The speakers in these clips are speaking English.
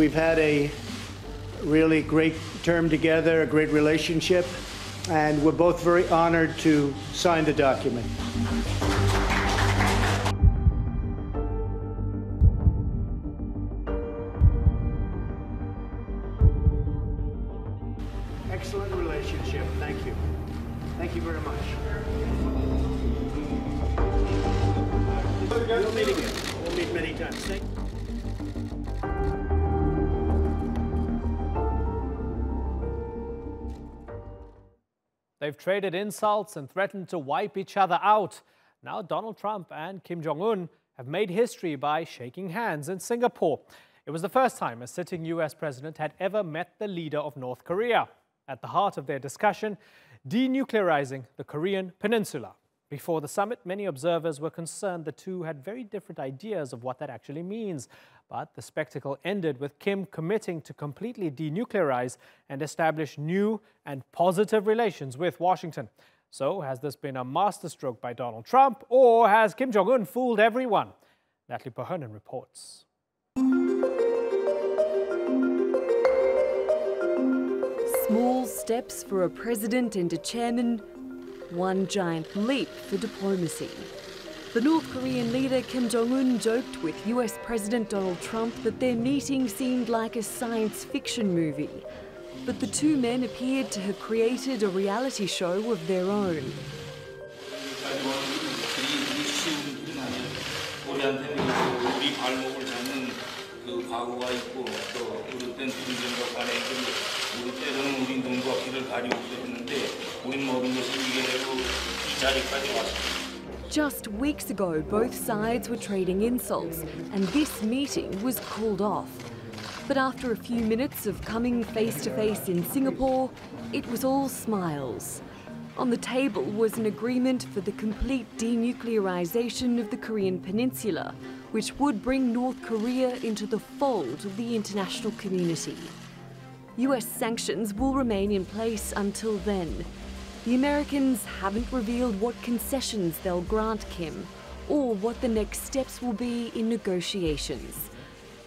we've had a really great term together, a great relationship, and we're both very honored to sign the document. Traded insults and threatened to wipe each other out. Now Donald Trump and Kim Jong un have made history by shaking hands in Singapore. It was the first time a sitting US president had ever met the leader of North Korea. At the heart of their discussion, denuclearizing the Korean peninsula. Before the summit, many observers were concerned the two had very different ideas of what that actually means. But the spectacle ended with Kim committing to completely denuclearize and establish new and positive relations with Washington. So, has this been a masterstroke by Donald Trump, or has Kim Jong un fooled everyone? Natalie Pohonen reports. Small steps for a president and a chairman, one giant leap for diplomacy. The North Korean leader Kim Jong un joked with US President Donald Trump that their meeting seemed like a science fiction movie. But the two men appeared to have created a reality show of their own. Just weeks ago, both sides were trading insults, and this meeting was called off. But after a few minutes of coming face to face in Singapore, it was all smiles. On the table was an agreement for the complete denuclearization of the Korean Peninsula, which would bring North Korea into the fold of the international community. US sanctions will remain in place until then, the Americans haven't revealed what concessions they'll grant Kim or what the next steps will be in negotiations.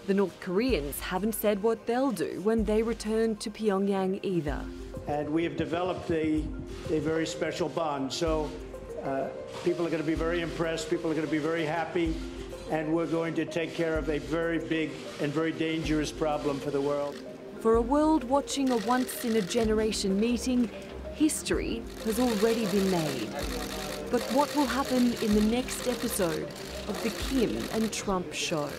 The North Koreans haven't said what they'll do when they return to Pyongyang either. And we have developed a, a very special bond. So uh, people are going to be very impressed, people are going to be very happy, and we're going to take care of a very big and very dangerous problem for the world. For a world watching a once in a generation meeting, history has already been made. But what will happen in the next episode of the Kim and Trump show?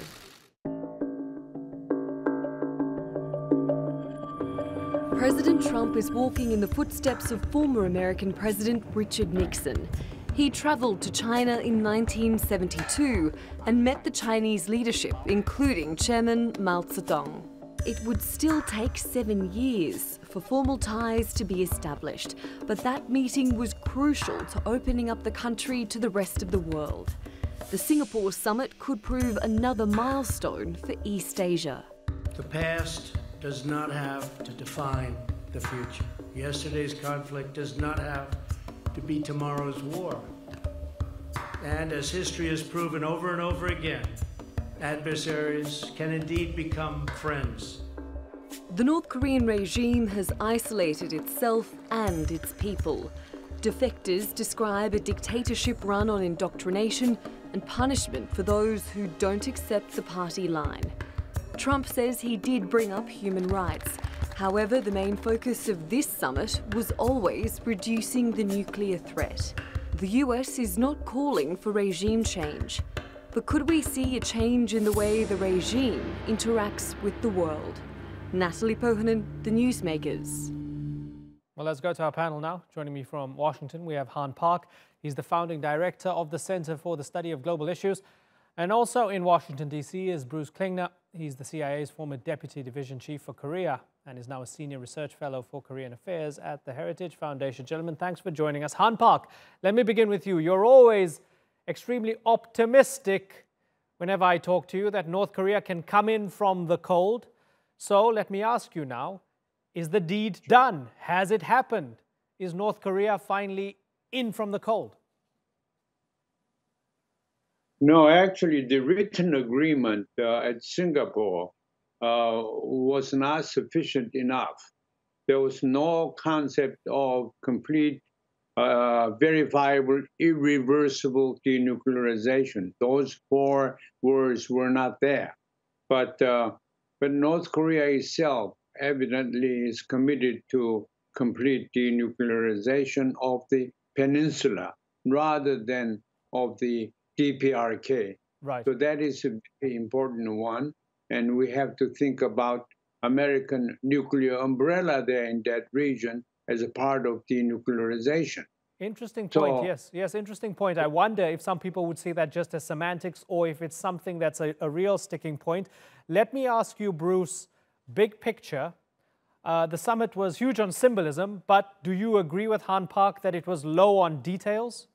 President Trump is walking in the footsteps of former American President Richard Nixon. He travelled to China in 1972 and met the Chinese leadership, including Chairman Mao Zedong. It would still take seven years for formal ties to be established, but that meeting was crucial to opening up the country to the rest of the world. The Singapore summit could prove another milestone for East Asia. The past does not have to define the future. Yesterday's conflict does not have to be tomorrow's war. And as history has proven over and over again, adversaries can indeed become friends. The North Korean regime has isolated itself and its people. Defectors describe a dictatorship run on indoctrination and punishment for those who don't accept the party line. Trump says he did bring up human rights. However, the main focus of this summit was always reducing the nuclear threat. The US is not calling for regime change. But could we see a change in the way the regime interacts with the world? Natalie Pohonen, The Newsmakers. Well, let's go to our panel now. Joining me from Washington, we have Han Park. He's the founding director of the Center for the Study of Global Issues. And also in Washington, D.C. is Bruce Klingner. He's the CIA's former deputy division chief for Korea and is now a senior research fellow for Korean affairs at the Heritage Foundation. Gentlemen, thanks for joining us. Han Park, let me begin with you. You're always extremely optimistic whenever I talk to you that North Korea can come in from the cold. So let me ask you now is the deed done? Has it happened? Is North Korea finally in from the cold? No, actually, the written agreement uh, at Singapore uh, was not sufficient enough. There was no concept of complete, uh, verifiable, irreversible denuclearization. Those four words were not there. But, uh, but North Korea itself evidently is committed to complete denuclearization of the peninsula rather than of the DPRK. Right. So that is a very important one. And we have to think about American nuclear umbrella there in that region as a part of denuclearization. Interesting point, so, yes. Yes, interesting point. I wonder if some people would see that just as semantics or if it's something that's a, a real sticking point. Let me ask you, Bruce, big picture. Uh, the summit was huge on symbolism, but do you agree with Han Park that it was low on details?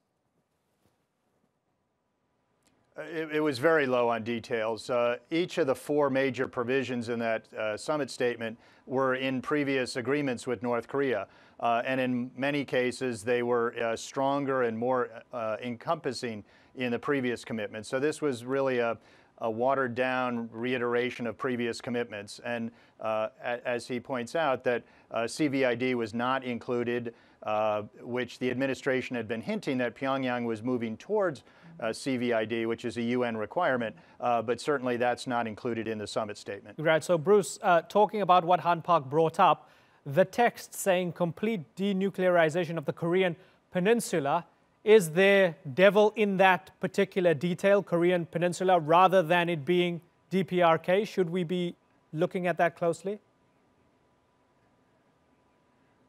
It, it, was very low on details. Uh, each of the four major provisions in that uh, summit statement were in previous agreements with North Korea. Uh, and in many cases, they were uh, stronger and more uh, encompassing in the previous commitments. So this was really a, a watered down reiteration of previous commitments. And uh, as he points out, that CVID was not included, which the administration had been hinting that Pyongyang was moving towards CVID, which is a UN requirement, uh, but certainly that's not included in the summit statement. Right. So, Bruce, uh, talking about what Han Park brought up, the text saying complete denuclearization of the Korean peninsula, is there devil in that particular detail, Korean peninsula, rather than it being DPRK? Should we be looking at that closely?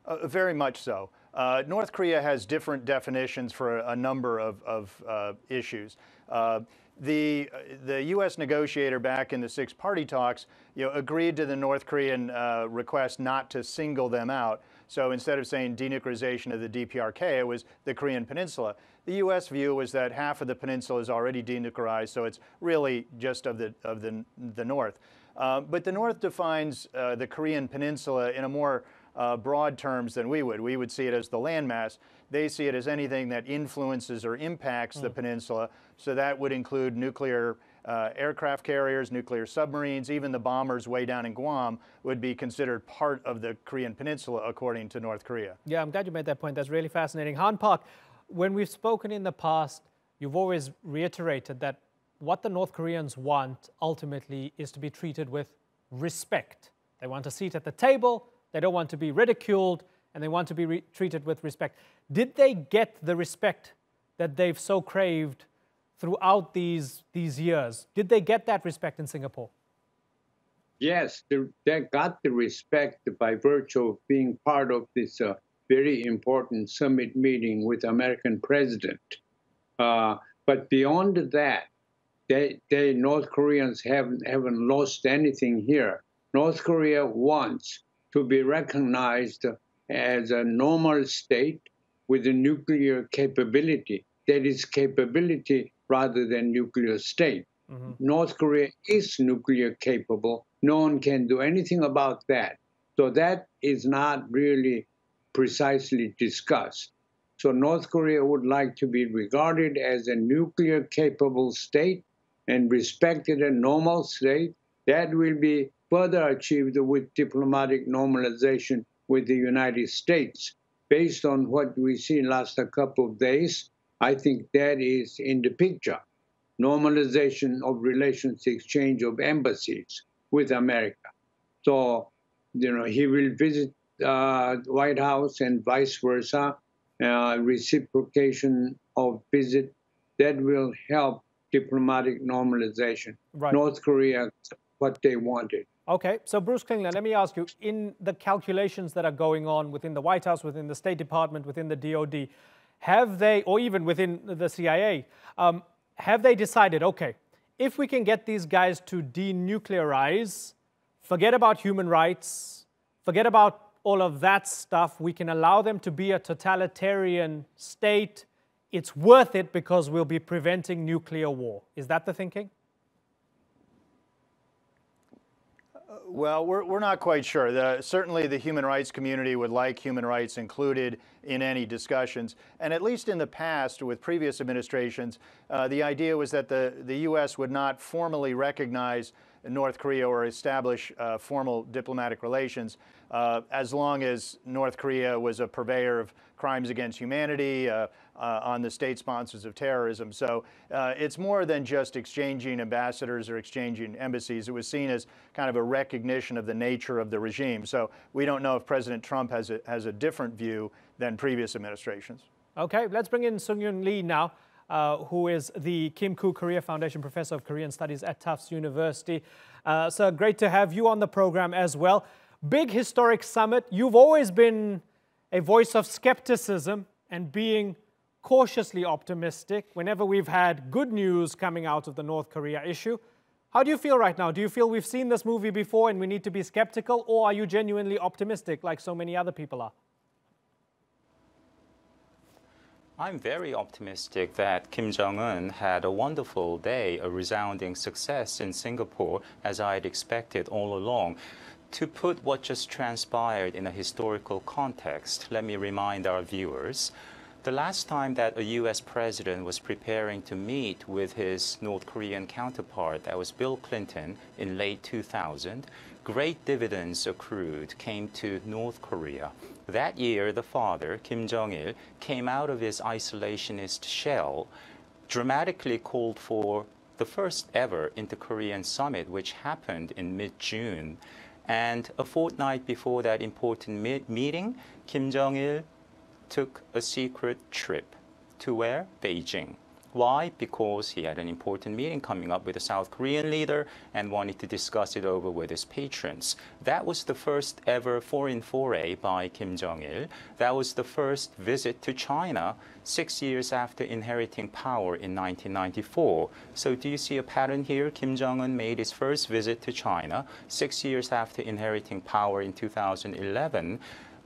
Uh, very much so. Uh, North Korea has different definitions for a, a number of, of uh, issues. Uh, the, the U.S. negotiator back in the six party talks you know, agreed to the North Korean uh, request not to single them out. So instead of saying denuclearization of the DPRK, it was the Korean Peninsula. The U.S. view was that half of the peninsula is already denuclearized, so it's really just of the, of the, the North. Uh, but the North defines uh, the Korean Peninsula in a more uh, broad terms than we would. We would see it as the landmass. They see it as anything that influences or impacts mm. the peninsula. So that would include nuclear uh, aircraft carriers, nuclear submarines, even the bombers way down in Guam would be considered part of the Korean peninsula, according to North Korea. Yeah, I'm glad you made that point. That's really fascinating. Han Park, when we've spoken in the past, you've always reiterated that what the North Koreans want ultimately is to be treated with respect. They want a seat at the table, they don't want to be ridiculed, and they want to be treated with respect. Did they get the respect that they've so craved throughout these, these years? Did they get that respect in Singapore? Yes, they got the respect by virtue of being part of this uh, very important summit meeting with American president. Uh, but beyond that, they, they North Koreans haven't haven't lost anything here. North Korea wants to be recognized as a normal state with a nuclear capability. That is capability rather than nuclear state. Mm-hmm. North Korea is nuclear capable. No one can do anything about that. So that is not really precisely discussed. So North Korea would like to be regarded as a nuclear capable state and respected a normal state. That will be further achieved with diplomatic normalization with the United States. Based on what we see last a couple of days, I think that is in the picture. Normalization of relations, exchange of embassies with America. So, you know, he will visit uh, White House and vice versa, uh, reciprocation of visit that will help diplomatic normalization. Right. North Korea, what they wanted. Okay, so Bruce Klingner, let me ask you, in the calculations that are going on within the White House, within the State Department, within the DOD, have they, or even within the CIA, um, have they decided, okay, if we can get these guys to denuclearize, forget about human rights, forget about all of that stuff, we can allow them to be a totalitarian state, it's worth it because we'll be preventing nuclear war. Is that the thinking? Well, we're, we're not quite sure. The, certainly, the human rights community would like human rights included in any discussions. And at least in the past, with previous administrations, uh, the idea was that the, the U.S. would not formally recognize North Korea or establish uh, formal diplomatic relations uh, as long as North Korea was a purveyor of crimes against humanity, uh, uh on the state sponsors of terrorism. So uh, it's more than just exchanging ambassadors or exchanging embassies. It was seen as kind of a recognition of the nature of the regime. So we don't know if President Trump has a, has a different view than previous administrations. Okay, let's bring in Sung-Yoon Lee now uh, who is the Kim Koo Korea Foundation Professor of Korean Studies at Tufts University. Uh, so great to have you on the program as well. Big historic summit. You've always been a voice of skepticism and being cautiously optimistic whenever we've had good news coming out of the North Korea issue. How do you feel right now? Do you feel we've seen this movie before and we need to be skeptical, or are you genuinely optimistic like so many other people are? I'm very optimistic that Kim Jong un had a wonderful day, a resounding success in Singapore, as I had expected all along. To put what just transpired in a historical context, let me remind our viewers. The last time that a US president was preparing to meet with his North Korean counterpart, that was Bill Clinton in late 2000, great dividends accrued came to North Korea. That year, the father, Kim Jong il, came out of his isolationist shell, dramatically called for the first ever inter-Korean summit, which happened in mid-June. And a fortnight before that important meeting, Kim Jong il took a secret trip to where? Beijing. Why? Because he had an important meeting coming up with a South Korean leader and wanted to discuss it over with his patrons. That was the first ever foreign foray by Kim Jong il. That was the first visit to China six years after inheriting power in 1994. So, do you see a pattern here? Kim Jong un made his first visit to China six years after inheriting power in 2011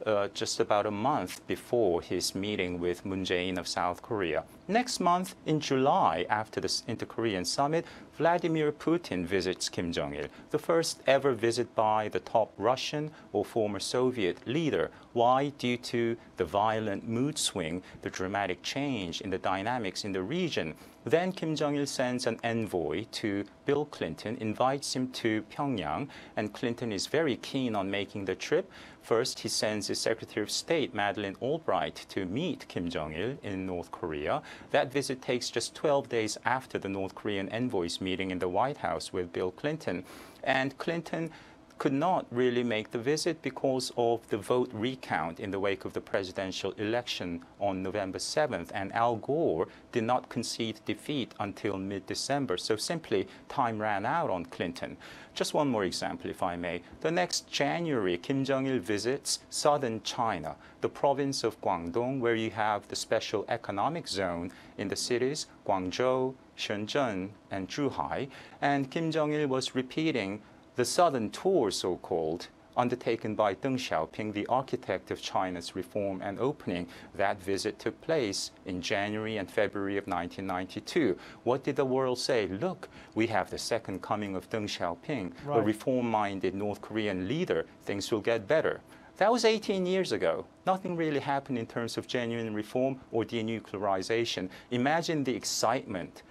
uh, just about a month before his meeting with Moon Jae-in of South Korea. Next month, in July, after the Inter-Korean summit, Vladimir Putin visits Kim Jong-il, the first ever visit by the top Russian or former Soviet leader. Why? Due to the violent mood swing, the dramatic change in the dynamics in the region. Then Kim Jong-il sends an envoy to Bill Clinton, invites him to Pyongyang, and Clinton is very keen on making the trip. First, he sends his Secretary of State, Madeleine Albright, to meet Kim Jong-il in North Korea. That visit takes just 12 days after the North Korean envoy's meeting in the White House with Bill Clinton. And Clinton could not really make the visit because of the vote recount in the wake of the presidential election on November 7th. And Al Gore did not concede defeat until mid December. So simply, time ran out on Clinton. Just one more example, if I may. The next January, Kim Jong il visits southern China, the province of Guangdong, where you have the special economic zone in the cities Guangzhou, Shenzhen, and Zhuhai. And Kim Jong il was repeating the Southern Tour, so called, undertaken by Deng Xiaoping, the architect of China's reform and opening. That visit took place in January and February of 1992. What did the world say? Look, we have the second coming of Deng Xiaoping, right. a reform minded North Korean leader. Things will get better. That was 18 years ago. Nothing really happened in terms of genuine reform or denuclearization. Imagine the excitement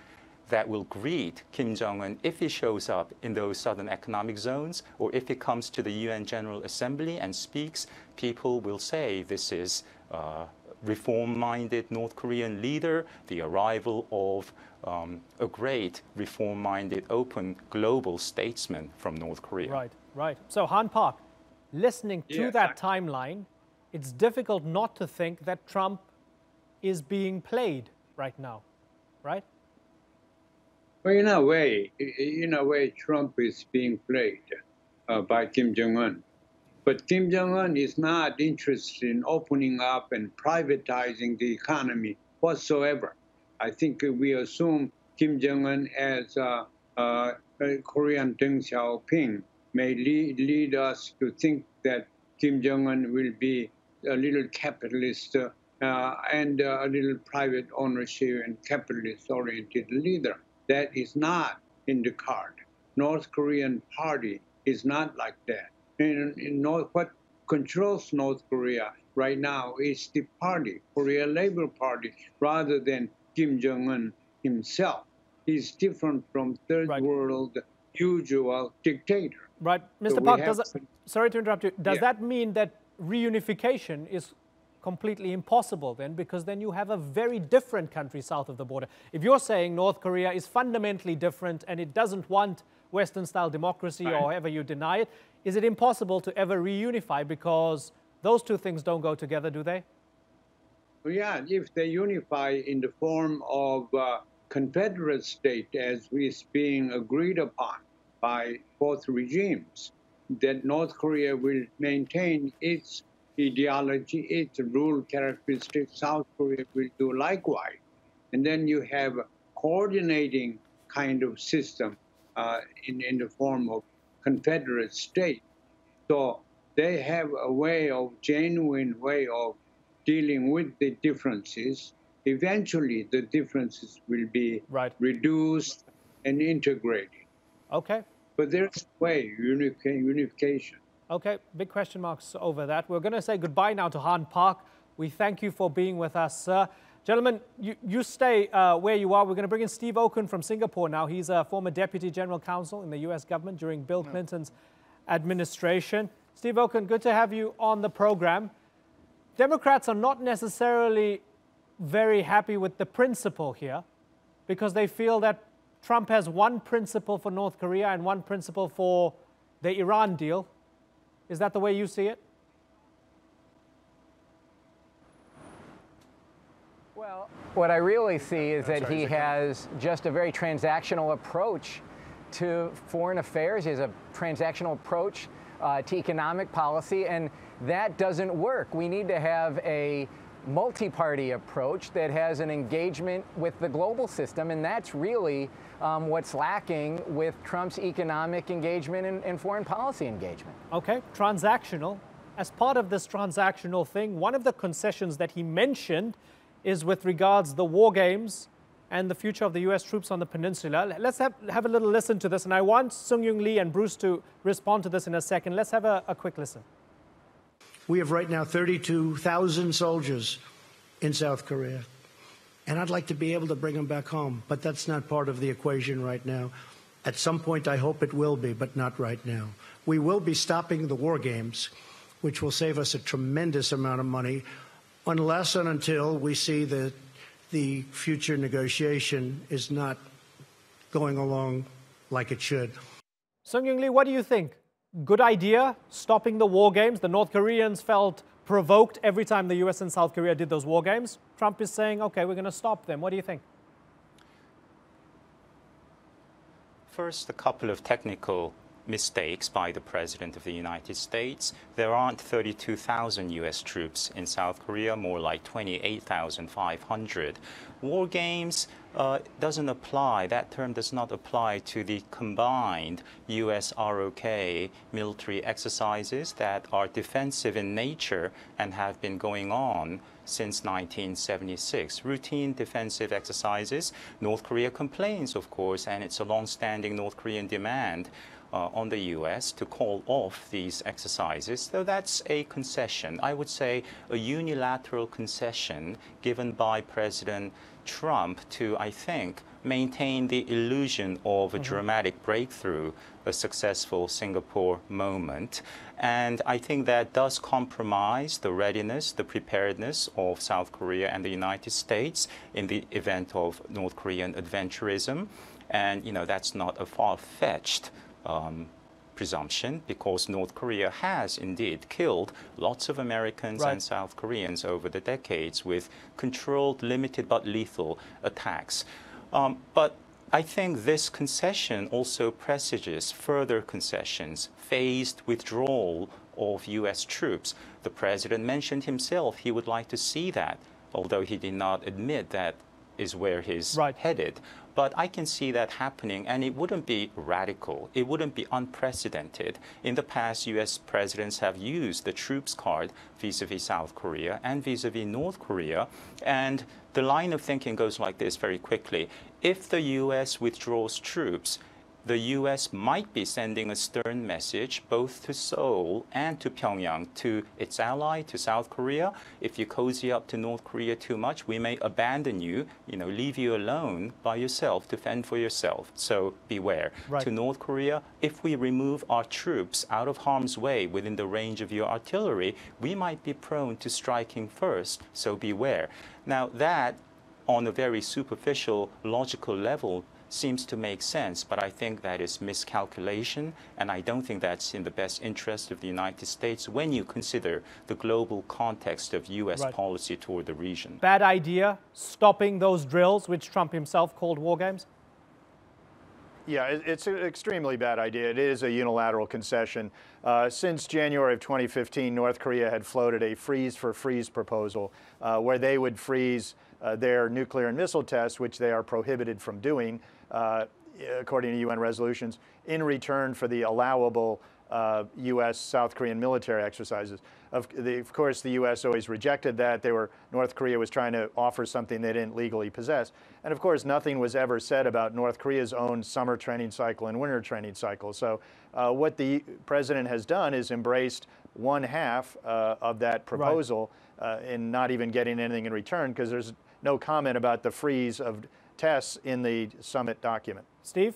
that will greet Kim Jong un if he shows up in those southern economic zones or if he comes to the UN General Assembly and speaks, people will say this is a reform minded North Korean leader, the arrival of um, a great reform minded, open global statesman from North Korea. Right, right. So, Han Park, listening to yeah, that timeline, it's difficult not to think that Trump is being played right now, right? Well, in a way, in a way, Trump is being played uh, by Kim Jong Un. But Kim Jong Un is not interested in opening up and privatizing the economy whatsoever. I think we assume Kim Jong Un as uh, uh, Korean Deng Xiaoping may lead, lead us to think that Kim Jong Un will be a little capitalist uh, and a little private ownership and capitalist oriented leader that is not in the card. North Korean party is not like that. In, in North, what controls North Korea right now is the party, Korea Labor Party, rather than Kim Jong Un himself. He's different from third Right. world usual dictator. Right, Mr. So Park, does sorry to interrupt you. Does Yeah. that mean that reunification is completely impossible then? Because then you have a very different country south of the border. If you're saying North Korea is fundamentally different and it doesn't want Western style democracy or however you deny it, is it impossible to ever reunify because those two things don't go together, do they? Well, yeah, if they unify in the form of uh, confederate state as is being agreed upon by both regimes, that North Korea will maintain its ideology, its rule characteristics. South Korea will do likewise, and then you have a coordinating kind of system uh, in in the form of confederate state. So they have a way of genuine way of dealing with the differences. Eventually, the differences will be Right. reduced and integrated. Okay. But there's a way unification. Okay, big question marks over that. We're going to say goodbye now to Han Park. We thank you for being with us, sir. Gentlemen, you, you stay uh, where you are. We're going to bring in Steve Okun from Singapore now. He's a former deputy general counsel in the US government during Bill Clinton's administration. Steve Okun, good to have you on the program. Democrats are not necessarily very happy with the principle here because they feel that Trump has one principle for North Korea and one principle for the Iran deal. Is that the way you see it? Well, what I really see is that he has just a very transactional approach to foreign affairs. He has a transactional approach uh, to economic policy, and that doesn't work. We need to have a multi party approach that has an engagement with the global system, and that's really um, what's lacking with Trump's economic engagement and, and foreign policy engagement. Okay, transactional. As part of this transactional thing, one of the concessions that he mentioned is with regards the war games and the future of the U.S. troops on the peninsula. Let's have, have a little listen to this, and I want Sung-Yoon Lee and Bruce to respond to this in a second. Let's have a, a quick listen. We have right now 32,000 soldiers in South Korea. And I'd like to be able to bring them back home, but that's not part of the equation right now. At some point, I hope it will be, but not right now. We will be stopping the war games, which will save us a tremendous amount of money, unless and until we see that the future negotiation is not going along like it should. Sung-Yoon Lee, what do you think? Good idea, stopping the war games. The North Koreans felt provoked every time the US and South Korea did those war games. Trump is saying, okay, we're going to stop them. What do you think? First, a couple of technical mistakes by the President of the United States. There aren't 32,000 US troops in South Korea, more like 28,500. War games uh, doesn't apply, that term does not apply to the combined US ROK military exercises that are defensive in nature and have been going on since 1976. Routine defensive exercises. North Korea complains, of course, and it's a long-standing North Korean demand uh, on the U.S. to call off these exercises. So that's a concession. I would say a unilateral concession given by President Trump to, I think, maintain the illusion of a dramatic breakthrough, a successful Singapore moment. And I think that does compromise the readiness, the preparedness of South Korea and the United States in the event of North Korean adventurism. And, you know, that's not a far-fetched um, presumption because North Korea has indeed killed lots of Americans Right. and South Koreans over the decades with controlled, limited, but lethal attacks. Um, but I think this concession also presages further concessions, phased withdrawal of U.S. troops. The president mentioned himself he would like to see that, although he did not admit that is where he's Right. headed. But I can see that happening, and it wouldn't be radical. It wouldn't be unprecedented. In the past, U.S. presidents have used the troops card vis a vis South Korea and vis a vis North Korea. And the line of thinking goes like this very quickly. If the U.S. withdraws troops, the U.S. might be sending a stern message both to Seoul and to Pyongyang, to its ally, to South Korea. If you cozy up to North Korea too much, we may abandon you, you know, leave you alone by yourself to fend for yourself. So beware. Right. To North Korea, if we remove our troops out of harm's way within the range of your artillery, we might be prone to striking first. So beware. Now that on a very superficial, logical level seems to make sense, but I think that is miscalculation, and I don't think that's in the best interest of the United States when you consider the global context of U.S. Right. policy toward the region. Bad idea, stopping those drills, which Trump himself called war games? Yeah, it's an extremely bad idea. It is a unilateral concession. Uh, since January of 2015, North Korea had floated a freeze for freeze proposal uh, where they would freeze uh, their nuclear and missile tests, which they are prohibited from doing, uh, according to UN resolutions, in return for the allowable uh, U.S. South Korean military exercises. Of, the, of course, the U.S. always rejected that. They were North Korea was trying to offer something they didn't legally possess, and of course, nothing was ever said about North Korea's own summer training cycle and winter training cycle. So, uh, what the president has done is embraced one half uh, of that proposal, uh, and not even getting anything in return because there's no comment about the freeze of tests in the summit document. Steve?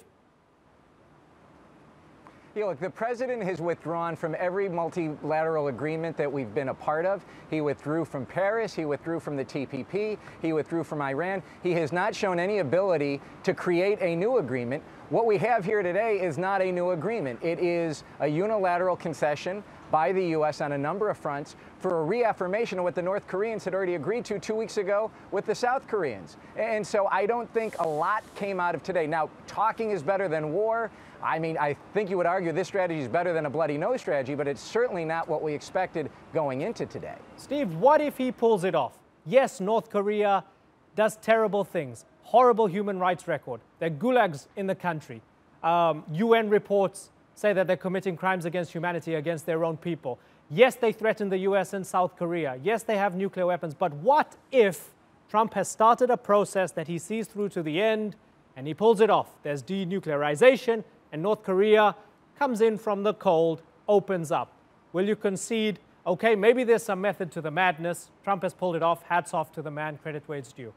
Yeah, look, the president has withdrawn from every multilateral agreement that we've been a part of. He withdrew from Paris, he withdrew from the TPP, he withdrew from Iran. He has not shown any ability to create a new agreement. What we have here today is not a new agreement. It is a unilateral concession by the U.S. on a number of fronts for a reaffirmation of what the North Koreans had already agreed to two weeks ago with the South Koreans. And so I don't think a lot came out of today. Now, talking is better than war. I mean, I think you would argue this strategy is better than a bloody nose strategy, but it's certainly not what we expected going into today. Steve, what if he pulls it off? Yes, North Korea does terrible things, horrible human rights record. There are gulags in the country. Um, UN reports say that they're committing crimes against humanity against their own people. Yes, they threaten the US and South Korea. Yes, they have nuclear weapons. But what if Trump has started a process that he sees through to the end and he pulls it off? There's denuclearization, and North Korea comes in from the cold, opens up. Will you concede, okay, maybe there's some method to the madness? Trump has pulled it off. Hats off to the man. Credit where it's due.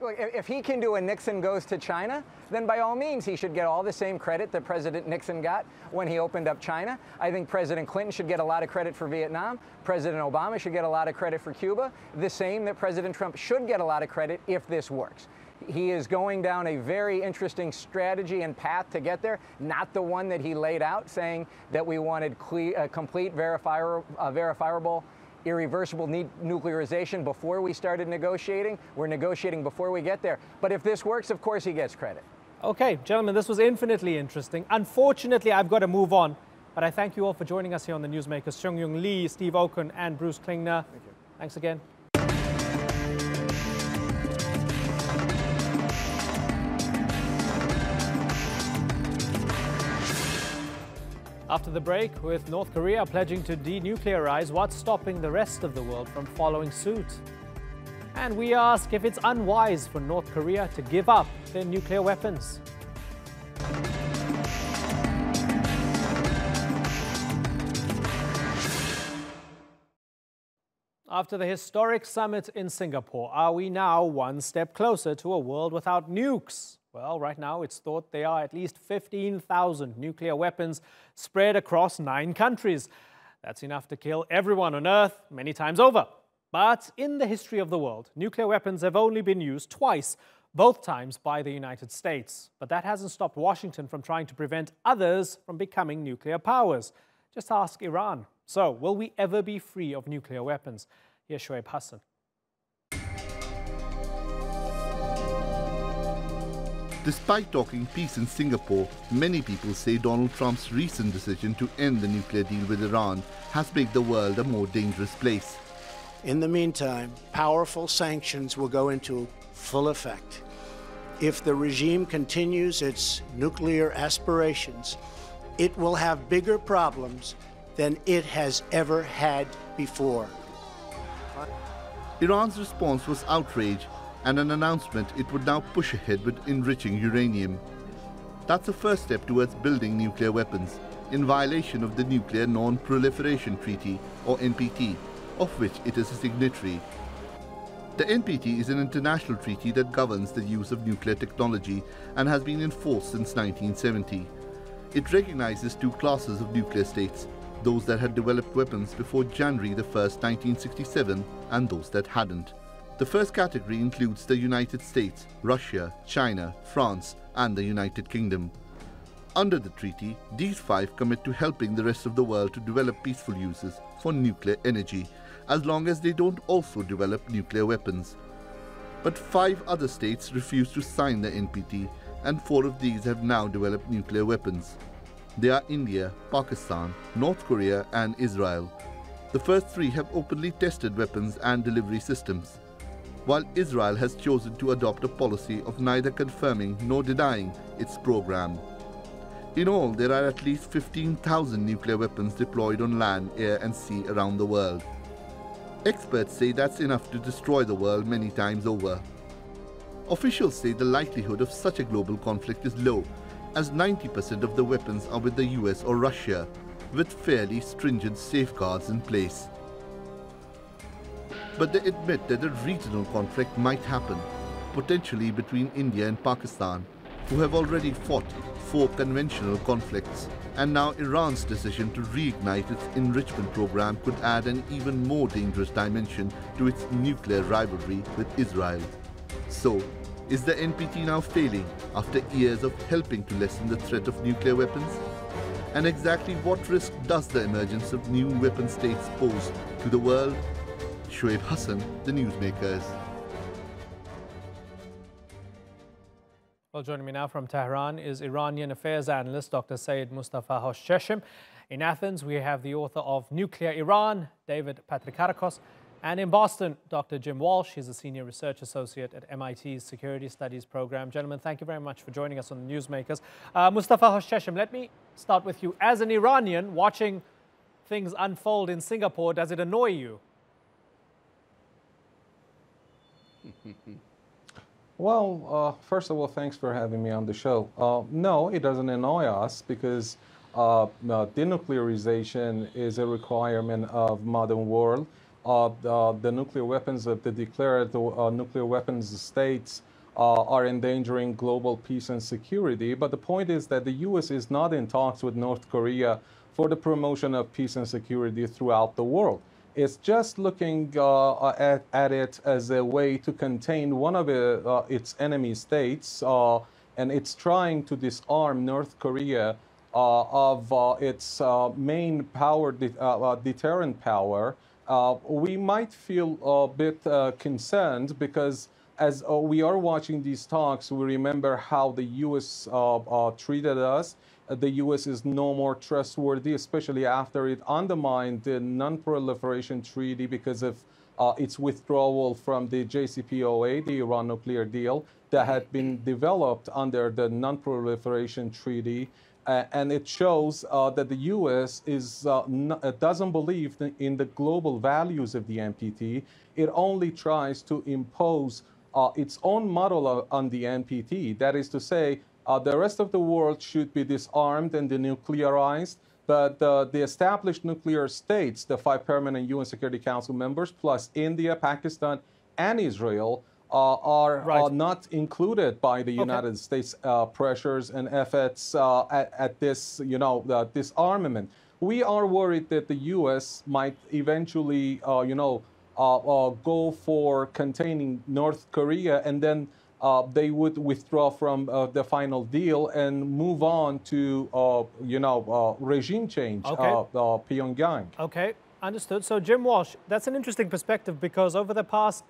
If he can do a Nixon goes to China, then by all means he should get all the same credit that President Nixon got when he opened up China. I think President Clinton should get a lot of credit for Vietnam. President Obama should get a lot of credit for Cuba. The same that President Trump should get a lot of credit if this works. He is going down a very interesting strategy and path to get there, not the one that he laid out, saying that we wanted uh, complete uh, verifiable irreversible nuclearization before we started negotiating. We're negotiating before we get there. But if this works, of course he gets credit. Okay, gentlemen, this was infinitely interesting. Unfortunately, I've got to move on, but I thank you all for joining us here on the Newsmakers. Sung-Yoon Lee, Steve Okun, and Bruce Klingner. Thank you. Thanks again. After the break, with North Korea pledging to denuclearize, what's stopping the rest of the world from following suit? And we ask if it's unwise for North Korea to give up their nuclear weapons. After the historic summit in Singapore, are we now one step closer to a world without nukes? Well, right now it's thought there are at least 15,000 nuclear weapons spread across nine countries. That's enough to kill everyone on Earth many times over. But in the history of the world, nuclear weapons have only been used twice, both times by the United States. But that hasn't stopped Washington from trying to prevent others from becoming nuclear powers. Just ask Iran. So, will we ever be free of nuclear weapons? Here's Shoaib Hassan. Despite talking peace in Singapore, many people say Donald Trump's recent decision to end the nuclear deal with Iran has made the world a more dangerous place. In the meantime, powerful sanctions will go into full effect. If the regime continues its nuclear aspirations, it will have bigger problems than it has ever had before. Iran's response was outrage and an announcement it would now push ahead with enriching uranium. That's a first step towards building nuclear weapons in violation of the Nuclear Non-Proliferation Treaty, or NPT, of which it is a signatory. The NPT is an international treaty that governs the use of nuclear technology and has been enforced since 1970. It recognizes two classes of nuclear states, those that had developed weapons before January 1, 1967 and those that hadn't. The first category includes the United States, Russia, China, France and the United Kingdom. Under the treaty, these five commit to helping the rest of the world to develop peaceful uses for nuclear energy, as long as they don't also develop nuclear weapons. But five other states refuse to sign the NPT, and four of these have now developed nuclear weapons. They are India, Pakistan, North Korea, and Israel. The first three have openly tested weapons and delivery systems, while Israel has chosen to adopt a policy of neither confirming nor denying its program. In all, there are at least 15,000 nuclear weapons deployed on land, air and sea around the world. Experts say that's enough to destroy the world many times over. Officials say the likelihood of such a global conflict is low, as 90% of the weapons are with the US or Russia, with fairly stringent safeguards in place. But they admit that a regional conflict might happen, potentially between India and Pakistan, who have already fought four conventional conflicts. And now Iran's decision to reignite its enrichment program could add an even more dangerous dimension to its nuclear rivalry with Israel. So, is the NPT now failing after years of helping to lessen the threat of nuclear weapons? And exactly what risk does the emergence of new weapon states pose to the world? Shoaib Hassan, the newsmakers. Well, joining me now from Tehran is Iranian affairs analyst Dr. Saeed Mustafa Khoshcheshm. In Athens, we have the author of Nuclear Iran, David Patrikarakos. And in Boston, Dr. Jim Walsh. He's a senior research associate at MIT's Security Studies program. Gentlemen, thank you very much for joining us on the Newsmakers. Uh, Mustafa Khoshcheshm, let me start with you. As an Iranian watching things unfold in Singapore, does it annoy you? Well, uh, first of all, thanks for having me on the show. Uh, no, it doesn't annoy us because uh, denuclearization is a requirement of modern world. Uh, the, the, nuclear weapons of the declared uh, nuclear weapons states uh, are endangering global peace and security. But the point is that the U.S. is not in talks with North Korea for the promotion of peace and security throughout the world. It's just looking uh, at, at, it as a way to contain one of it, uh, its enemy states, uh, and it's trying to disarm North Korea uh, of uh, its uh, main power, de deterrent power. we might feel a bit concerned because as we are watching these talks, we remember how the U.S. treated us the U.S. is no more trustworthy, especially after it undermined the Non-Proliferation Treaty because of uh, its withdrawal from the JCPOA, the Iran nuclear deal, that had been developed under the Non-Proliferation Treaty. Uh, and it shows uh, that the U.S. Is, uh, uh, doesn't believe in the global values of the NPT. It only tries to impose uh, its own model on the NPT. That is to say, uh, the rest of the world should be disarmed and denuclearized. But uh, the established nuclear states, the five permanent UN Security Council members, plus India, Pakistan, and Israel, uh, are right. uh, not included by the okay. United States uh, pressures and efforts uh, at, at, this, you know, disarmament. We are worried that the U.S. might eventually, uh, you know, go for containing North Korea and then uh, they would withdraw from uh, the final deal and move on to, uh, you know, uh, regime change, okay. Uh, uh, Pyongyang. Okay, understood. So, Jim Walsh, that's an interesting perspective because over the past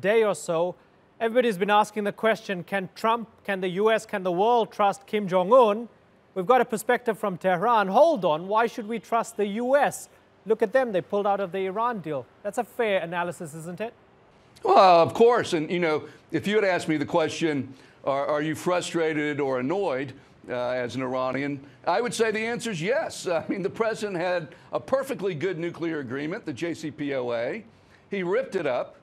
day or so, everybody's been asking the question, can Trump, can the U.S., can the world trust Kim Jong-un? We've got a perspective from Tehran. Hold on, why should we trust the U.S.? Look at them, they pulled out of the Iran deal. That's a fair analysis, isn't it? Well, of course. And, you know, if you had asked me the question, are, are you frustrated or annoyed uh, as an Iranian, I would say the answer is yes. I mean, the president had a perfectly good nuclear agreement, the JCPOA. He ripped it up.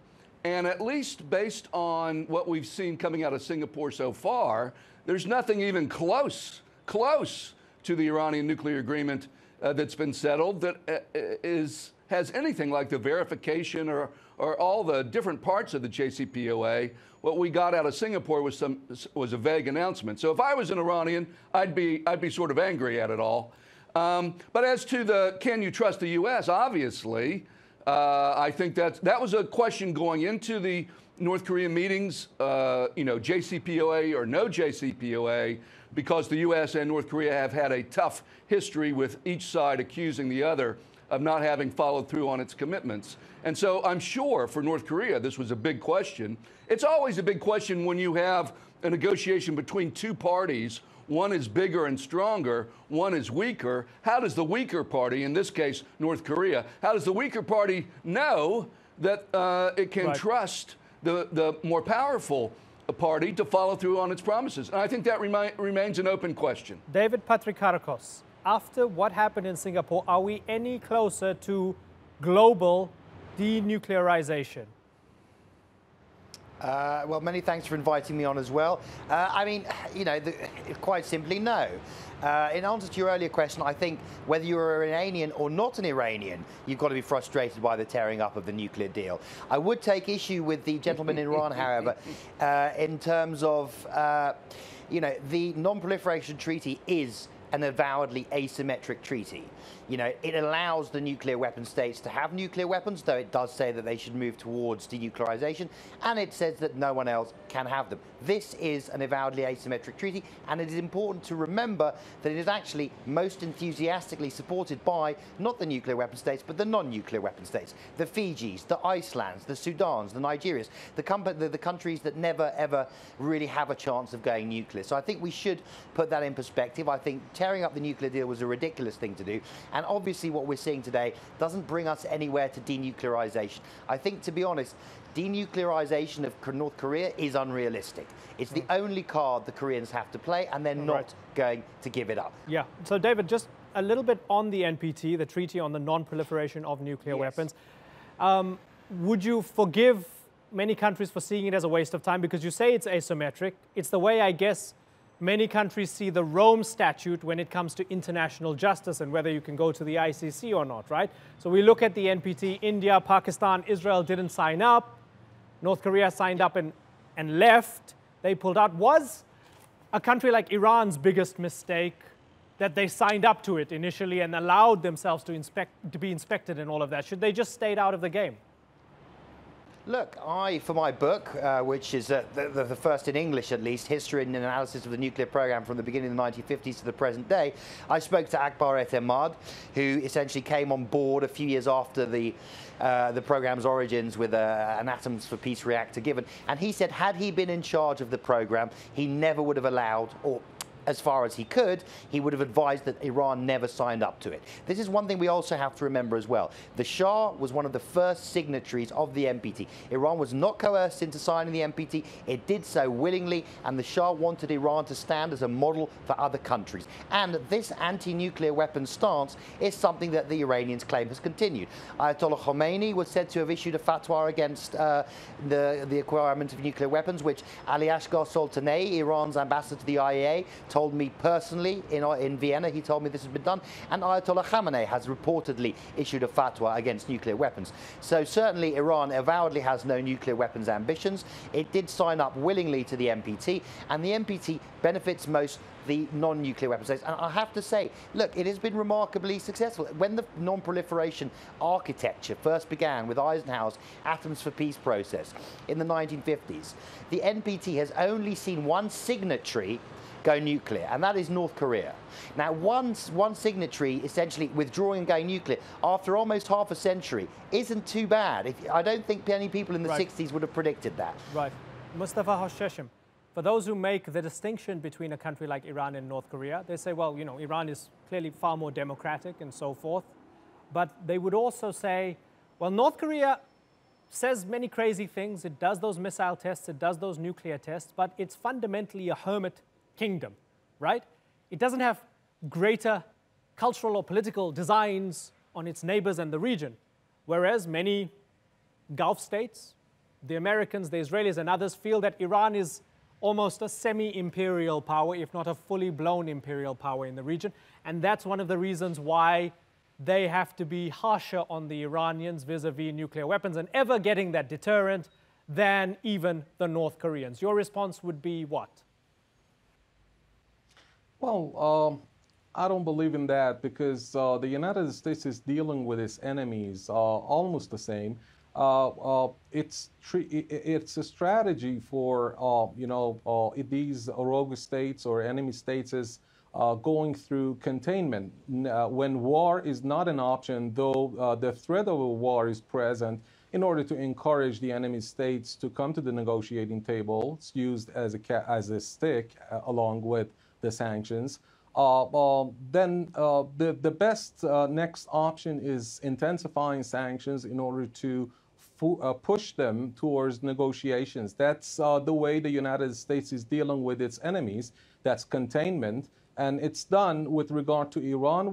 And at least based on what we've seen coming out of Singapore so far, There's nothing even close, close to the Iranian nuclear agreement uh, that's been settled that uh, is, has anything like the verification or, or all the different parts of the JCPOA. What we got out of Singapore was, some, was a vague announcement. So if I was an Iranian, I'd be, I'd be sort of angry at it all. Um, but as to the can you trust the U.S., obviously, uh, I think that that was a question going into the North Korean meetings, uh, you know, JCPOA or no JCPOA, because the U.S. and North Korea have had a tough history with each side accusing the other of not having followed through on its commitments. And so I'm sure for North Korea, this was a big question. It's always a big question when you have a negotiation between two parties. One is bigger and stronger, one is weaker. How does the weaker party, in this case, North Korea, how does the weaker party know that uh, it can right. trust the, the more powerful party to follow through on its promises? And I think that remi- remains an open question. David Patrikarakos, after what happened in Singapore, are we any closer to global denuclearization? Uh, well, many thanks for inviting me on as well. Uh, I mean, you know, the, quite simply, no. Uh, in answer to your earlier question, I think whether you're an Iranian or not an Iranian, you've got to be frustrated by the tearing up of the nuclear deal. I would take issue with the gentleman in Iran, however, uh, in terms of, uh, you know, the non-proliferation treaty is an avowedly asymmetric treaty. You know, it allows the nuclear weapon states to have nuclear weapons, though it does say that they should move towards denuclearization, and it says that no one else can have them. This is an avowedly asymmetric treaty, and it is important to remember that it is actually most enthusiastically supported by not the nuclear weapon states, but the non-nuclear weapon states. The Fijis, the Icelands, the Sudans, the Nigerias, the, the, the countries that never ever really have a chance of going nuclear. So I think we should put that in perspective. I think tearing up the nuclear deal was a ridiculous thing to do. And obviously, what we're seeing today doesn't bring us anywhere to denuclearization. I think, to be honest, denuclearization of North Korea is unrealistic. It's the only card the Koreans have to play, and they're not right. going to give it up. Yeah. So, David, just a little bit on the NPT, the Treaty on the Non-Proliferation of Nuclear yes. Weapons. Um, would you forgive many countries for seeing it as a waste of time because you say it's asymmetric? It's the way, I guess, Many countries see the Rome Statute when it comes to international justice and whether you can go to the ICC or not, right? So we look at the NPT, India, Pakistan, Israel didn't sign up, North Korea signed up and, and left, they pulled out. Was a country like Iran's biggest mistake that they signed up to it initially and allowed themselves to, inspect, to be inspected and all of that? Should they just stayed out of the game? Look, I, for my book, uh, which is uh, the, the, first in English at least, History and Analysis of the Nuclear Program from the beginning of the 1950s to the present day, I spoke to Akbar Etemad, who essentially came on board a few years after the, uh, the program's origins with uh, an Atoms for Peace reactor given. And he said, had he been in charge of the program, he never would have allowed, or as far as he could, he would have advised that Iran never signed up to it. This is one thing we also have to remember as well. The Shah was one of the first signatories of the NPT. Iran was not coerced into signing the NPT. It did so willingly, and the Shah wanted Iran to stand as a model for other countries. And this anti-nuclear weapons stance is something that the Iranians claim has continued. Ayatollah Khomeini was said to have issued a fatwa against uh, the, the acquirement of nuclear weapons, which Ali Asghar Soltanieh, Iran's ambassador to the IAEA, told me personally in, uh, in Vienna, he told me this has been done, and Ayatollah Khamenei has reportedly issued a fatwa against nuclear weapons. So certainly Iran avowedly has no nuclear weapons ambitions. It did sign up willingly to the NPT, and the NPT benefits most the non-nuclear weapons states. And I have to say, look, it has been remarkably successful. When the non-proliferation architecture first began with Eisenhower's Atoms for Peace process in the 1950s, the NPT has only seen one signatory go nuclear, and that is North Korea. Now, one, one signatory essentially withdrawing and going nuclear after almost half a century isn't too bad. If, I don't think many people in the right. 60s would have predicted that. Right. Mustafa Khoshcheshm, for those who make the distinction between a country like Iran and North Korea, they say, well, you know, Iran is clearly far more democratic and so forth. But they would also say, well, North Korea says many crazy things. It does those missile tests, it does those nuclear tests, but it's fundamentally a hermit kingdom, right? It doesn't have greater cultural or political designs on its neighbors and the region, whereas many Gulf states, the Americans, the Israelis, and others feel that Iran is almost a semi imperial power, if not a fully blown imperial power in the region. And that's one of the reasons why they have to be harsher on the Iranians vis a vis nuclear weapons and ever getting that deterrent than even the North Koreans. Your response would be what? Well, um, I don't believe in that because uh, the United States is dealing with its enemies uh, almost the same. Uh, uh it's it's a strategy for uh, you know uh, these rogue states or enemy states is going through containment. when war is not an option, though the threat of a war is present, in order to encourage the enemy states to come to the negotiating table, it's used as a as a stick along with the sanctions. Uh, uh, then uh, the, the best next option is intensifying sanctions in order to push them towards negotiations. That's the way the United States is dealing with its enemies. That's containment. And it's done with regard to Iran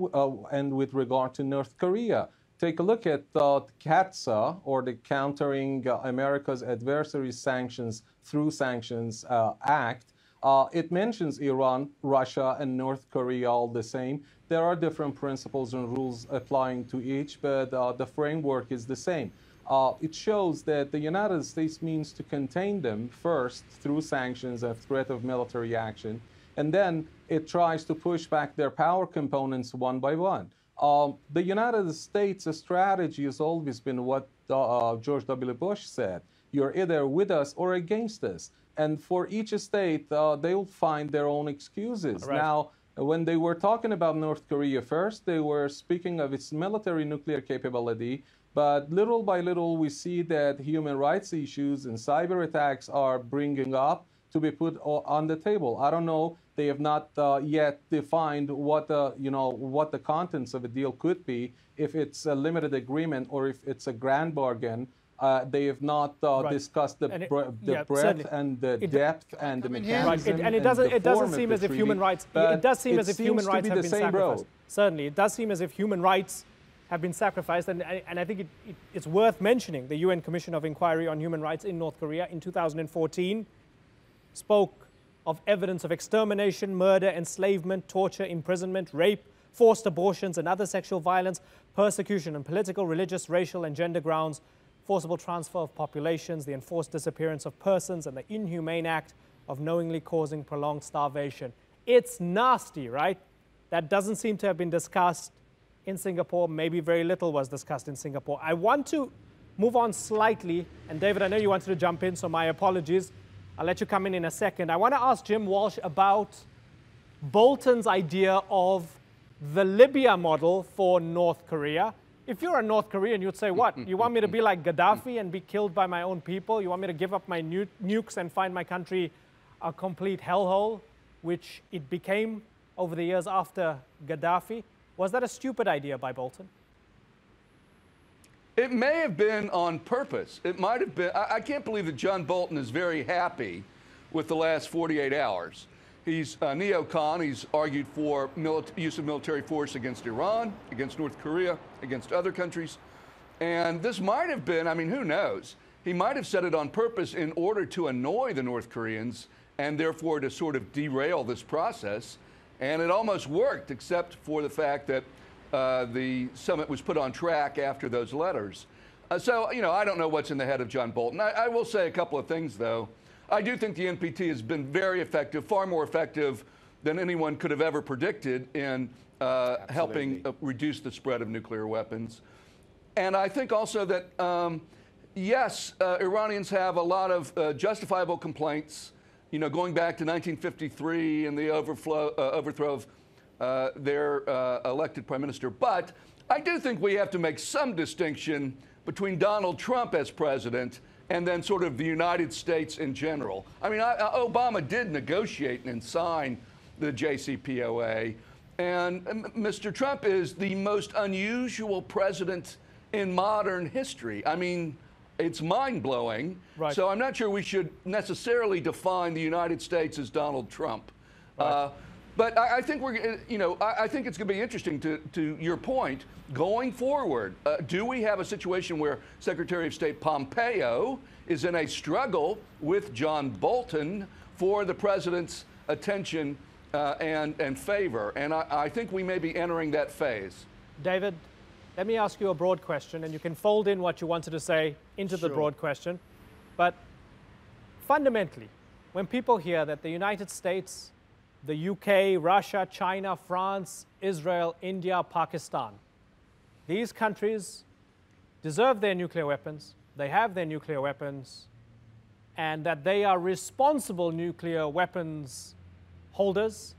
and with regard to North Korea take a look at uh, CAATSA, or the Countering America's Adversary Sanctions Through Sanctions uh, Act, uh, it mentions Iran, Russia, and North Korea all the same. There are different principles and rules applying to each, but uh, the framework is the same. Uh, it shows that the United States means to contain them first through sanctions and threat of military action, and then it tries to push back their power components one by one. Um, the United States' strategy has always been what uh, George W. Bush said you're either with us or against us. And for each state, uh, they'll find their own excuses. Right. Now, when they were talking about North Korea first, they were speaking of its military nuclear capability. But little by little, we see that human rights issues and cyber attacks are bringing up to be put on the table. I don't know. They have not uh, yet defined what the you know what the contents of a deal could be. If it's a limited agreement or if it's a grand bargain. Uh, they have not uh, right. discussed the, it, the yeah, breadth and the it, depth and the mechanism. Right. It, and it doesn't. It doesn't seem as if human rights. It does seem as if human rights have been sacrificed. Road. Certainly, it does seem as if human rights have been sacrificed, and, and I think it's worth mentioning the UN Commission of Inquiry on Human Rights in North Korea in 2014 spoke of evidence of extermination, murder, enslavement, torture, imprisonment, rape, forced abortions, and other sexual violence, persecution on political, religious, racial, and gender grounds forcible transfer of populations, the enforced disappearance of persons, and the inhumane act of knowingly causing prolonged starvation. It's nasty, right? That doesn't seem to have been discussed in Singapore. Maybe very little was discussed in Singapore. I want to move on slightly, and David, I know you wanted to jump in, so my apologies. I'll let you come in in a second. I want to ask Jim Walsh about Bolton's idea of the Libya model for North Korea if you're a North Korean, you'd say, what? You want me to be like Gaddafi and be killed by my own people? You want me to give up my nu nukes and find my country a complete hellhole, which it became over the years after Gaddafi? Was that a stupid idea by Bolton? It may have been on purpose. It might have been. I, I can't believe that John Bolton is very happy with the last 48 hours. He's a neocon. He's argued for use of military force against Iran, against North Korea, against other countries. And this might have been, I mean, who knows? He might have said it on purpose in order to annoy the North Koreans and therefore to sort of derail this process. And it almost worked, except for the fact that uh, the summit was put on track after those letters. Uh, so, you know, I don't know what's in the head of John Bolton. I, I will say a couple of things, though. I do think the NPT has been very effective, far more effective than anyone could have ever predicted in uh, helping uh, reduce the spread of nuclear weapons. And I think also that, um, yes, uh, Iranians have a lot of uh, justifiable complaints, you know, going back to 1953 and the overflow, uh, overthrow of uh, their elected prime minister. But I do think we have to make some distinction between Donald Trump as president and then sort of the United States in general. I mean, I, Obama did negotiate and sign the JCPOA, and Mr. Trump is the most unusual president in modern history. I mean, it's mind blowing. Right. So I'm not sure we should necessarily define the United States as Donald Trump. Right. Uh, but I, I, think we're, you know, I, I think it's going to be interesting to, to your point going forward. Uh, do we have a situation where Secretary of State Pompeo is in a struggle with John Bolton for the president's attention uh, and, and favor. And I, I think we may be entering that phase. David, let me ask you a broad question, and you can fold in what you wanted to say into the Sure. broad question. But fundamentally, when people hear that the United States, the UK, Russia, China, France, Israel, India, Pakistan, these countries deserve their nuclear weapons, they have their nuclear weapons, and that they are responsible nuclear weapons holders,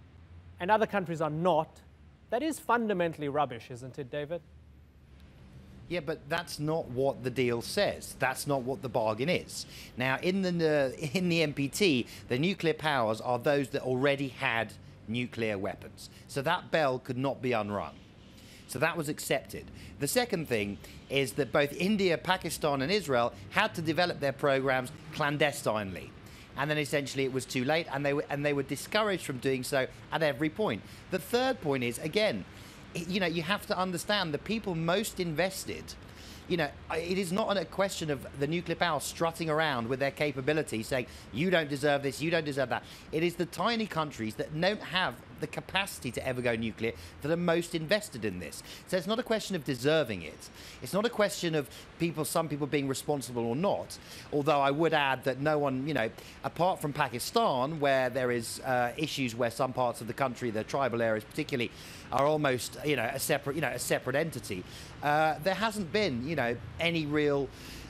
and other countries are not, that is fundamentally rubbish, isn't it, David? Yeah, but that's not what the deal says. That's not what the bargain is. Now, in the uh, in the NPT, the nuclear powers are those that already had nuclear weapons. So that bell could not be unrung. So that was accepted. The second thing is that both India, Pakistan, and Israel had to develop their programs clandestinely. And then essentially it was too late, and they were, and they were discouraged from doing so at every point. The third point is again, you know, you have to understand the people most invested. You know, it is not a question of the nuclear power strutting around with their capability, saying you don't deserve this, you don't deserve that. It is the tiny countries that don't have the capacity to ever go nuclear that are most invested in this. So it's not a question of deserving it. It's not a question of people, some people being responsible or not. Although I would add that no one, you know, apart from Pakistan, where there is uh, issues where some parts of the country, the tribal areas particularly, are almost, you know, a separate, you know, a separate entity. Uh, there hasn't been, you know, any real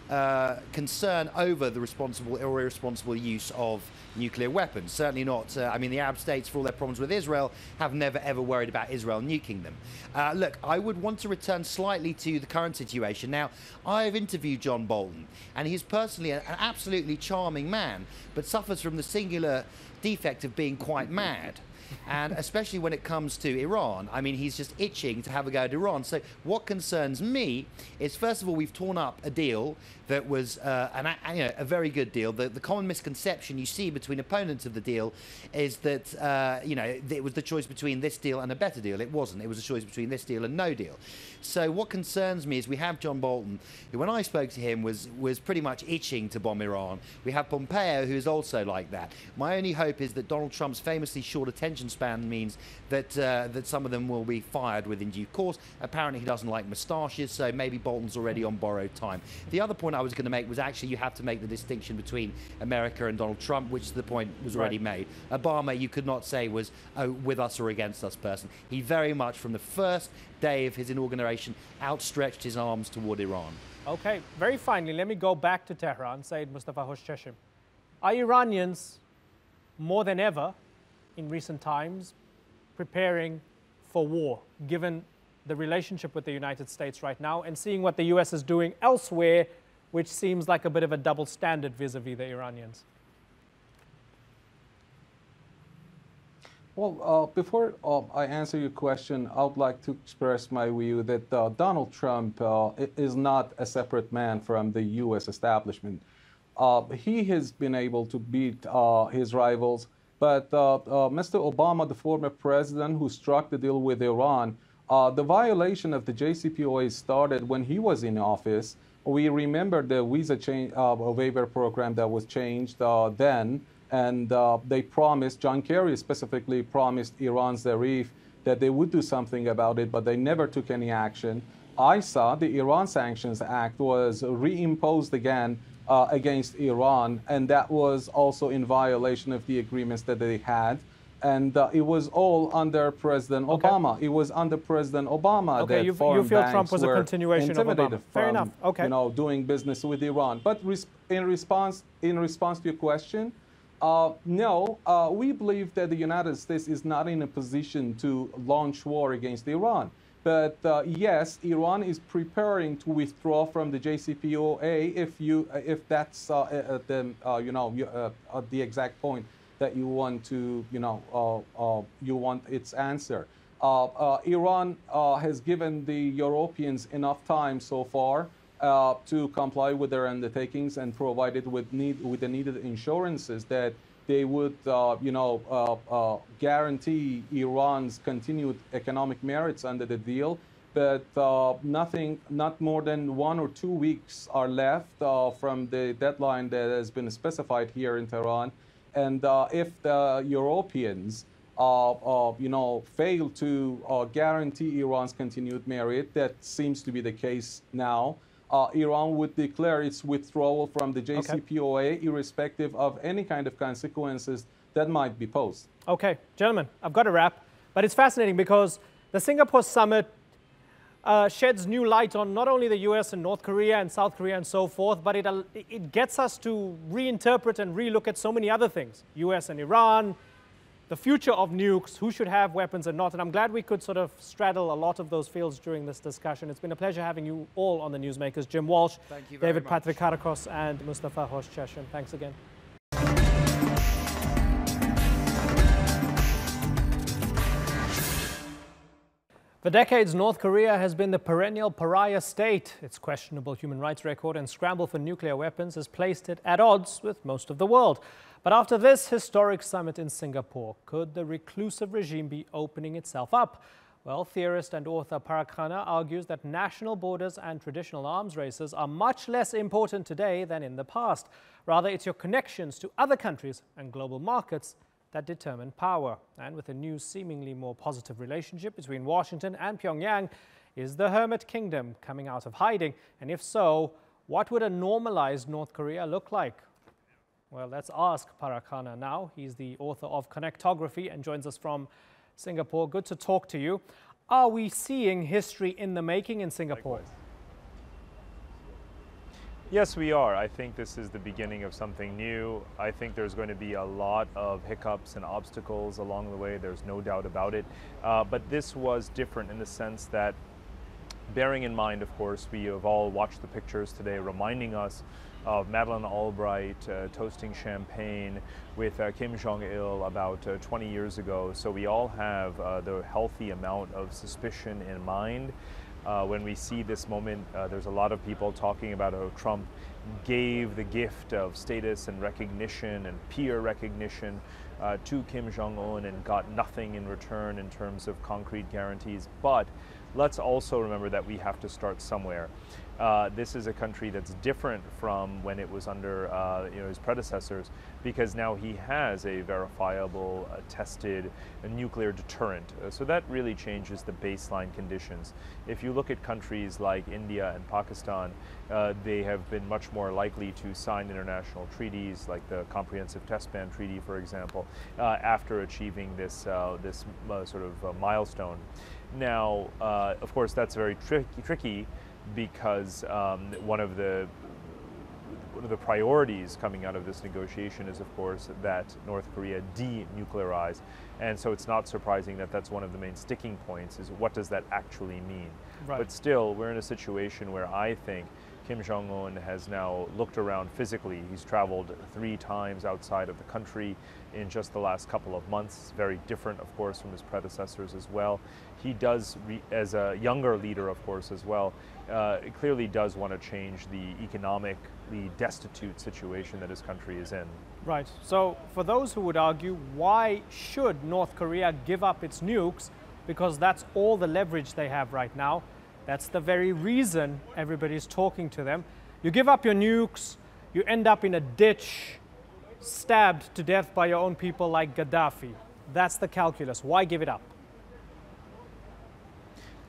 uh, concern over the responsible or irresponsible use of nuclear weapons. Certainly not. Uh, I mean, the Arab states, for all their problems with Israel, have never ever worried about Israel nuking them. Uh, look, I would want to return slightly to the current situation. Now, I've interviewed John Bolton, and he's personally an absolutely charming man, but suffers from the singular defect of being quite mad and especially when it comes to Iran. I mean, he's just itching to have a go at Iran. So, what concerns me is, first of all, we've torn up a deal that was uh, an, a, you know, a very good deal. The, the common misconception you see between opponents of the deal is that uh, you know it was the choice between this deal and a better deal. It wasn't. It was a choice between this deal and no deal. So, what concerns me is we have John Bolton, who, when I spoke to him, was was pretty much itching to bomb Iran. We have Pompeo, who is also like that. My only hope is that Donald Trump's famously short attention span means that uh, that some of them will be fired within due course. Apparently, he doesn't like moustaches, so maybe Bolton's already on borrowed time. The other point I was going to make was actually you have to make the distinction between America and Donald Trump, which the point was already made. Obama, you could not say was oh, with us or against us person. He very much, from the first day of his inauguration, outstretched his arms toward Iran. Okay, very finally, let me go back to Tehran, Said Mustafa Khoshcheshm. Are Iranians more than ever in recent times preparing for war, given the relationship with the United States right now and seeing what the US is doing elsewhere, which seems like a bit of a double standard vis a vis the Iranians? Well, uh, before uh, I answer your question, I would like to express my view that uh, Donald Trump uh, is not a separate man from the U.S. establishment. Uh, he has been able to beat uh, his rivals, but Mr. Obama, the former president who struck the deal with Iran, the violation of the JCPOA started when he was in office. We remember the visa change, uh, waiver program that was changed uh, then and uh, they promised, John Kerry specifically promised Iran Zarif that they would do something about it, but they never took any action. ISA, the Iran Sanctions Act, was reimposed again uh, against Iran, and that was also in violation of the agreements that they had. And uh, it was all under President Obama. It was under President Obama Okay, that you- you foreign feel banks Trump was a continuation of Obama. intimidated Fair from, enough. Okay. you know, doing business with Iran. But res- in response, in response to your question, uh, no, uh, we believe that the United States is not in a position to launch war against Iran. But uh, yes, Iran is preparing to withdraw from the JCPOA if you if that's uh, uh, the uh, you know the exact point that you want to you know uh, uh, you want its answer. Uh, Iran has given the Europeans enough time so far to comply with their undertakings and provided with need with the needed insurances that they would, uh, you know, uh, uh, guarantee Iran's continued economic merits under the deal. But nothing, not more than one or two weeks are left from the deadline that has been specified here in Tehran. And uh, if the Europeans, uh, uh, you know, fail to uh, guarantee Iran's continued merit, that seems to be the case now. Uh, Iran would declare its withdrawal from the JCPOA, okay. irrespective of any kind of consequences that might be posed. Okay, gentlemen, I've got to wrap, but it's fascinating because the Singapore summit uh, sheds new light on not only the US and North Korea and South Korea and so forth, but it, uh, it gets us to reinterpret and relook at so many other things US and Iran, the future of nukes, who should have weapons and not. And I'm glad we could sort of straddle a lot of those fields during this discussion. It's been a pleasure having you all on the Newsmakers. Jim Walsh, David Patrikarakos, and Mustafa Khoshcheshm. Thanks again. For decades, North Korea has been the perennial pariah state. Its questionable human rights record and scramble for nuclear weapons has placed it at odds with most of the world. But after this historic summit in Singapore, could the reclusive regime be opening itself up? Well, theorist and author Parag Khanna argues that national borders and traditional arms races are much less important today than in the past. Rather, it's your connections to other countries and global markets that determine power. And with a new, seemingly more positive relationship between Washington and Pyongyang, is the Hermit Kingdom coming out of hiding? And if so, what would a normalized North Korea look like? Well, let's ask Parag Khanna now. He's the author of Connectography and joins us from Singapore. Good to talk to you. Are we seeing history in the making in Singapore? Likewise. Yes, we are. I think this is the beginning of something new. I think there's going to be a lot of hiccups and obstacles along the way. There's no doubt about it. Uh, but this was different in the sense that, bearing in mind, of course, we have all watched the pictures today reminding us of Madeleine Albright uh, toasting champagne with uh, Kim Jong il about uh, 20 years ago. So we all have uh, the healthy amount of suspicion in mind. Uh, when we see this moment, uh, there's a lot of people talking about how Trump gave the gift of status and recognition and peer recognition uh, to Kim Jong un and got nothing in return in terms of concrete guarantees. But let's also remember that we have to start somewhere. Uh, this is a country that's different from when it was under uh, you know, his predecessors because now he has a verifiable, uh, tested nuclear deterrent. Uh, so that really changes the baseline conditions. If you look at countries like India and Pakistan, uh, they have been much more likely to sign international treaties, like the Comprehensive Test Ban Treaty, for example, uh, after achieving this, this sort of milestone. Now, of course, that's very tri tricky because um, one of the one of the priorities coming out of this negotiation is, of course, that North Korea denuclearize. And so it's not surprising that that's one of the main sticking points is what does that actually mean? Right. But still, we're in a situation where I think Kim Jong un has now looked around physically. He's traveled three times outside of the country in just the last couple of months. Very different, of course, from his predecessors as well. He does, as a younger leader, of course, as well, uh, clearly does want to change the economically destitute situation that his country is in. Right. So, for those who would argue, why should North Korea give up its nukes? Because that's all the leverage they have right now. That's the very reason everybody's talking to them. You give up your nukes, you end up in a ditch, stabbed to death by your own people like Gaddafi. That's the calculus. Why give it up?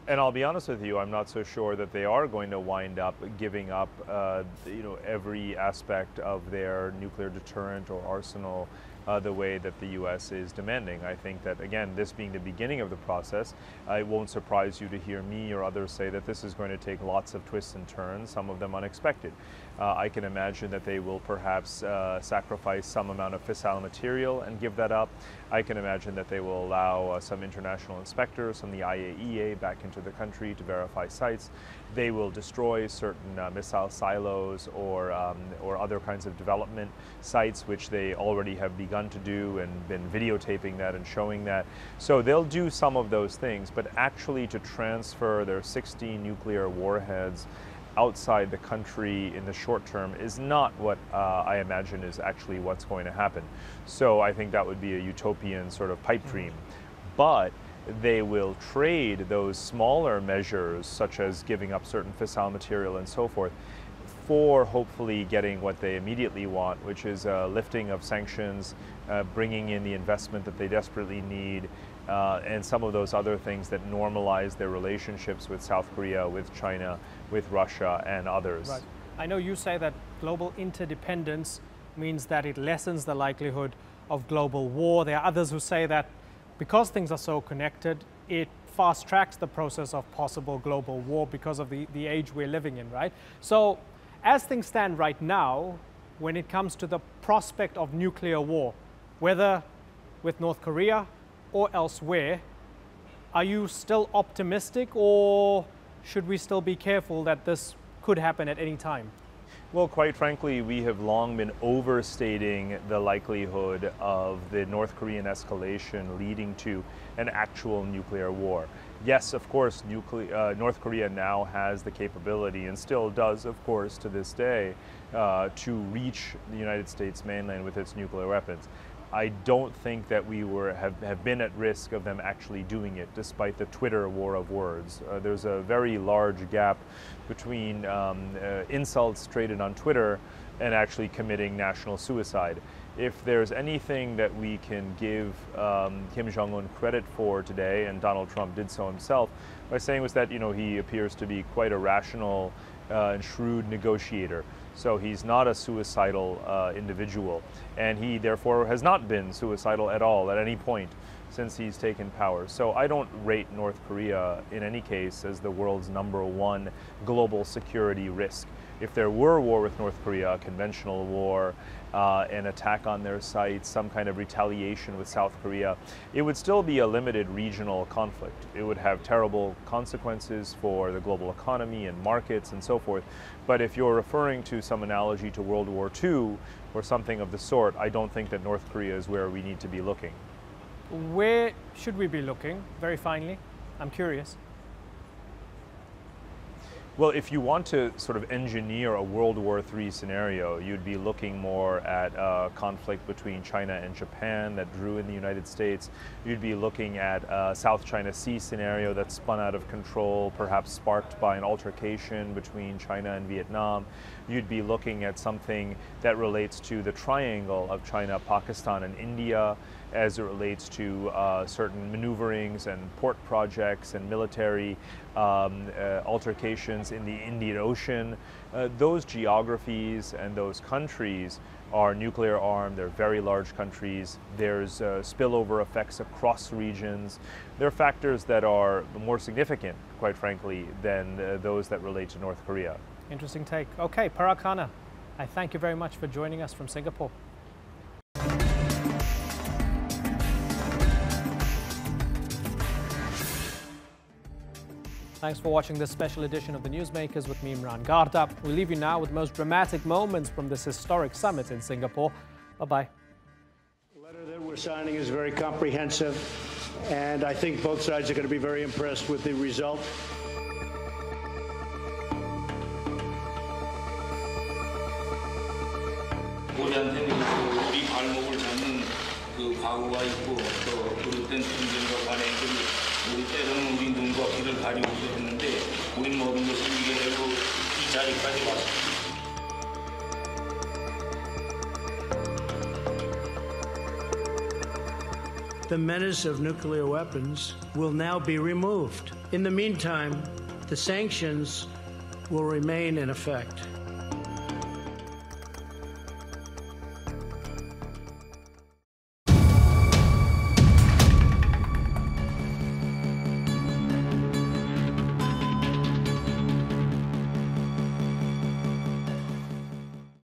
And I'll be honest with you, I'm not so sure that they are going to wind up giving up, uh, you know, every aspect of their nuclear deterrent or arsenal uh, the way that the U.S. is demanding. I think that, again, this being the beginning of the process, uh, it won't surprise you to hear me or others say that this is going to take lots of twists and turns, some of them unexpected. Uh, I can imagine that they will perhaps uh, sacrifice some amount of fissile material and give that up. I can imagine that they will allow uh, some international inspectors from the IAEA back into the country to verify sites. They will destroy certain uh, missile silos or, um, or other kinds of development sites, which they already have begun to do and been videotaping that and showing that. So they'll do some of those things, but actually to transfer their 16 nuclear warheads outside the country in the short term is not what uh, I imagine is actually what's going to happen. So I think that would be a utopian sort of pipe dream. But they will trade those smaller measures, such as giving up certain fissile material and so forth, before hopefully getting what they immediately want, which is a lifting of sanctions, uh, bringing in the investment that they desperately need, uh, and some of those other things that normalize their relationships with South Korea, with China, with Russia, and others. Right. I know you say that global interdependence means that it lessens the likelihood of global war. There are others who say that because things are so connected, it fast tracks the process of possible global war because of the, the age we're living in, right? So, as things stand right now, when it comes to the prospect of nuclear war, whether with North Korea or elsewhere, are you still optimistic or should we still be careful that this could happen at any time? Well, quite frankly, we have long been overstating the likelihood of the North Korean escalation leading to an actual nuclear war. Yes, of course, uh, North Korea now has the capability, and still does, of course, to this day, uh, to reach the United States mainland with its nuclear weapons. I don't think that we were have, have been at risk of them actually doing it, despite the Twitter war of words. Uh, there's a very large gap between um, uh, insults traded on Twitter and actually committing national suicide. If there's anything that we can give um, Kim Jong Un credit for today, and Donald Trump did so himself, by saying was that you know he appears to be quite a rational uh, and shrewd negotiator. So he's not a suicidal uh, individual, and he therefore has not been suicidal at all at any point since he's taken power. So I don't rate North Korea in any case as the world's number one global security risk. If there were war with North Korea, a conventional war, uh, an attack on their sites, some kind of retaliation with South Korea, it would still be a limited regional conflict. It would have terrible consequences for the global economy and markets and so forth. But if you're referring to some analogy to World War II or something of the sort, I don't think that North Korea is where we need to be looking. Where should we be looking, very finally? I'm curious. Well, if you want to sort of engineer a World War III scenario, you'd be looking more at a conflict between China and Japan that drew in the United States. You'd be looking at a South China Sea scenario that spun out of control, perhaps sparked by an altercation between China and Vietnam. You'd be looking at something that relates to the triangle of China, Pakistan, and India as it relates to uh, certain maneuverings and port projects and military um, uh, altercations in the Indian Ocean. Uh, those geographies and those countries are nuclear armed, they're very large countries, there's uh, spillover effects across regions. There are factors that are more significant, quite frankly, than uh, those that relate to North Korea. Interesting take. Okay, Parag Khanna, I thank you very much for joining us from Singapore. Thanks for watching this special edition of the Newsmakers with me, Imran Garda. We leave you now with the most dramatic moments from this historic summit in Singapore. Bye-bye. The letter that we're signing is very comprehensive, and I think both sides are going to be very impressed with the result. 우리한테는 그 우리 발목을 잡는 그 과거가 있고 또 그릇된 전쟁과 관행들이 우리 때로는 우리 눈과 귀를 가리고도 했는데 우린 모든 것을 이겨내고 이 자리까지 왔습니다. The menace of nuclear weapons will now be removed. In the meantime, the sanctions will remain in effect.